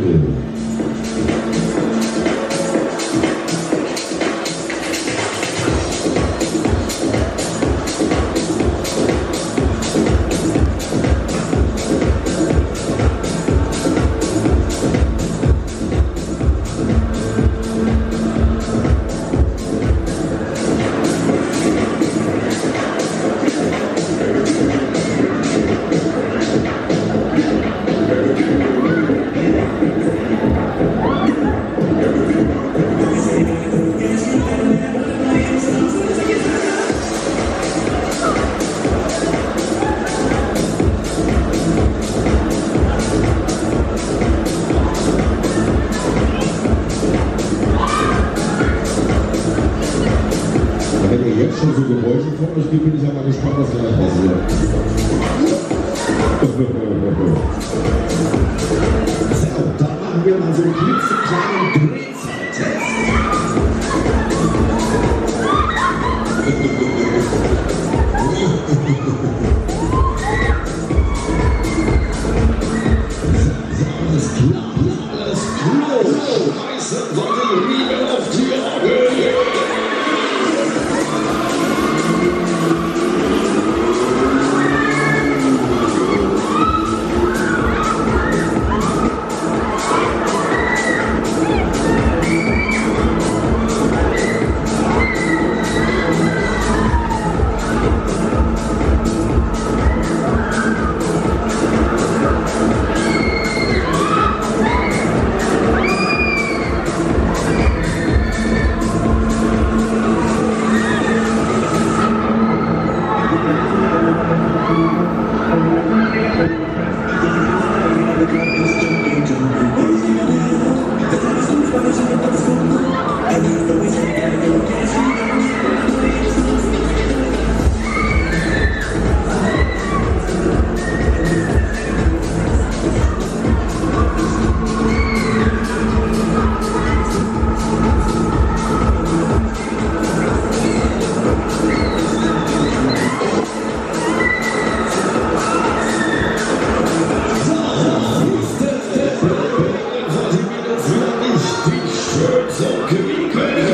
Hallelujah. Ihr jetzt schon so Geräusche von euch gibt, bin ich ja mal gespannt, was gleich passiert. So, dann machen wir mal so einen klitzekleinen Drehzahltest. Words and communicating.